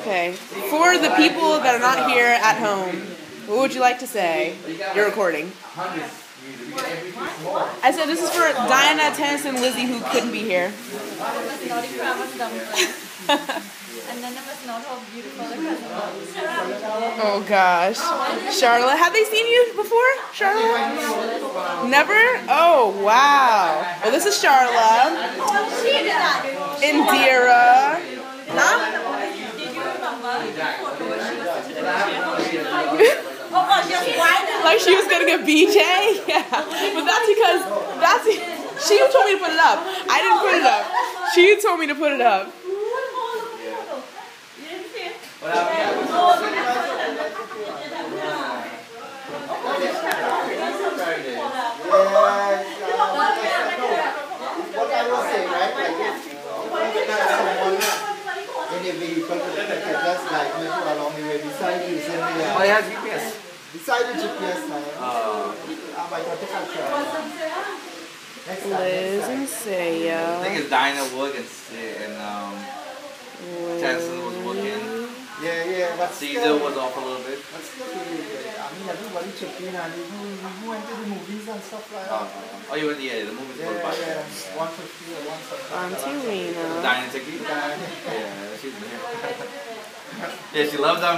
Okay. For the people that are not here at home, what would you like to say? You're recording. I said this is for Diana, Tennis, and Lizzie who couldn't be here. and then there was not how beautiful the cousin was. Oh gosh. Charlotte, have they seen you before, Charlotte? Never? Oh wow. Well, this is Charlotte. Indira. Like she was getting a BJ? Yeah. But that's because that's she told me to put it up. I didn't put it up. She told me to put it up. You didn't see it? What I was saying, right? Like, if you got someone in a vehicle with a ticket, just like me along the way beside you, send me Oh, it has GPS. beside the GPS time. Uh, I might have to capture it. Next time, Liz and time. I think it's Dinah Wood and, and um, Tennyson was working. Yeah, yeah, but Caesar still, was off a little bit. but still really good. I mean, everybody chipped in and we, we we went to the movies and stuff like Uh, that. oh, you went, yeah, the movie's Yeah, close by. yeah, 150 or 170. Auntie Reena. Dinah Tiki? Yeah. Yeah, she loves them.